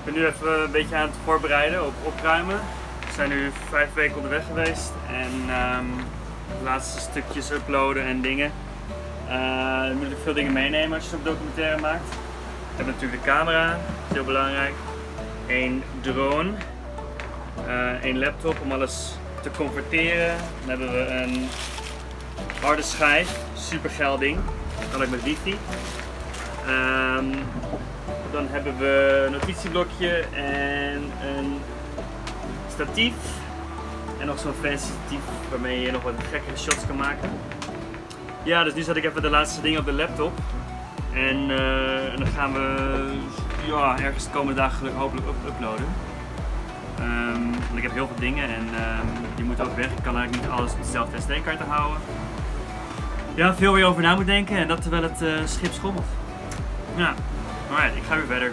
Ik ben nu even een beetje aan het voorbereiden op opruimen. We zijn nu vijf weken onderweg geweest en ehm, laatste stukjes uploaden en dingen. Eh, je moet ook veel dingen meenemen als je zo'n documentaire maakt. We hebben natuurlijk de camera, dat is heel belangrijk. Een drone, eh een laptop om alles te converteren. Dan hebben we een harde schijf, super geil ding. Kan ook met wifi. Ehm, dan hebben we een notitieblokje en een statief. En nog zo'n fancy statief waarmee je nog wat gekkere shots kan maken. Ja, dus nu zet ik even de laatste dingen op de laptop. En, eh, dan gaan we ja, ergens de komende dagen gelukkig hopelijk up uploaden. Ehm, want ik heb heel veel dingen en ehm, die moeten ook weg. Ik kan eigenlijk niet alles op dezelfde SD-kaart houden. Ja, veel je over na moet denken en dat terwijl het eh, schip schommelt. Ja, alright, ik ga weer verder.